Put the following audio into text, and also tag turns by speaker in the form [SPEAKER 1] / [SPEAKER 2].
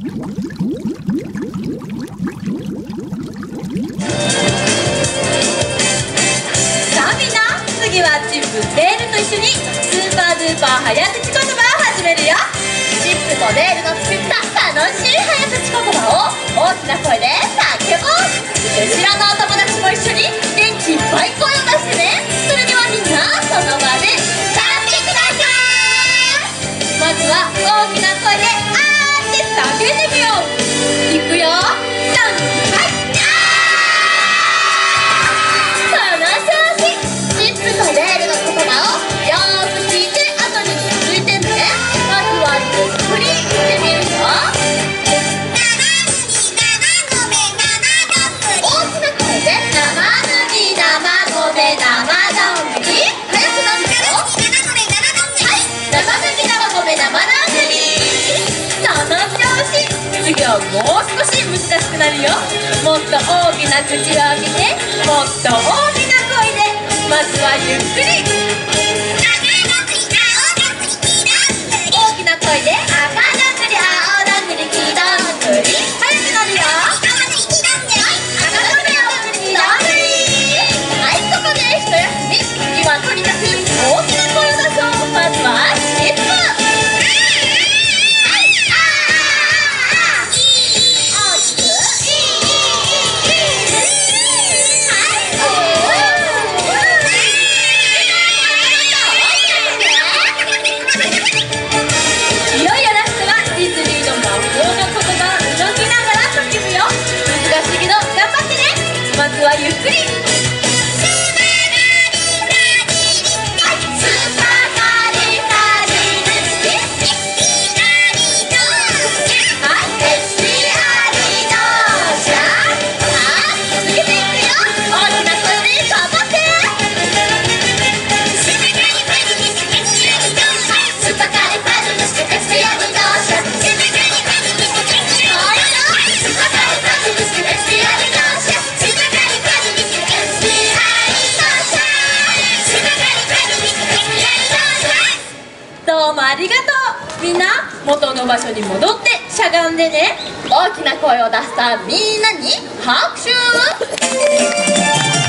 [SPEAKER 1] さあみんな次はチップデールと一緒にスーパードゥーパー早口言葉を始めるよ。チップとデールの作った楽しい早口言葉を大きな声で叫ぼう。後ろのお友達も一緒に元気いっぱい声を出してね。それではみんなその場で歌ってください。まずは大きな声で「あー」って叫んでみよう。いくよ。はもう少し難しくなるよ。もっと大きな口を開けてもっと大きな声でまずはゆっくりゆっくりどうもありがとう。みんな元の場所に戻ってしゃがんでね。大きな声を出したみんなに拍手。